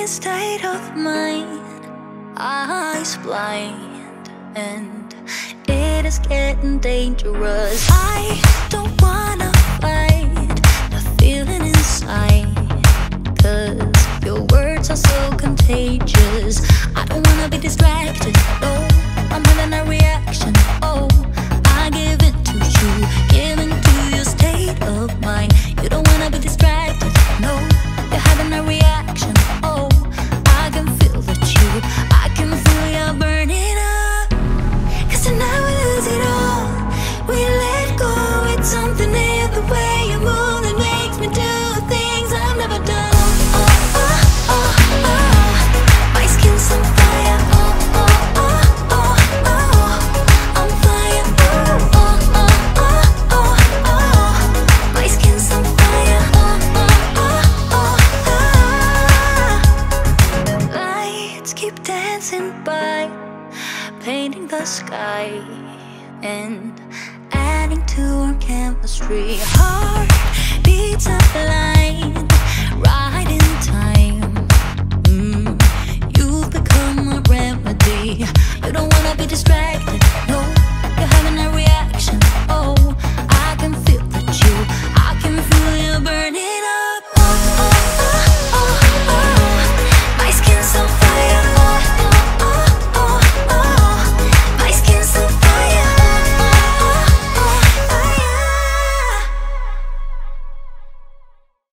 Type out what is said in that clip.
waking state of mind, eyes blind, and it is getting dangerous. I don't wanna fight the feeling inside, cause your words are so contagious. I don't wanna be distracted. keep dancing by, painting the sky and adding to our chemistry. Heart beats a line, right in time. Mm, you've become a remedy. You don't wanna be distracted.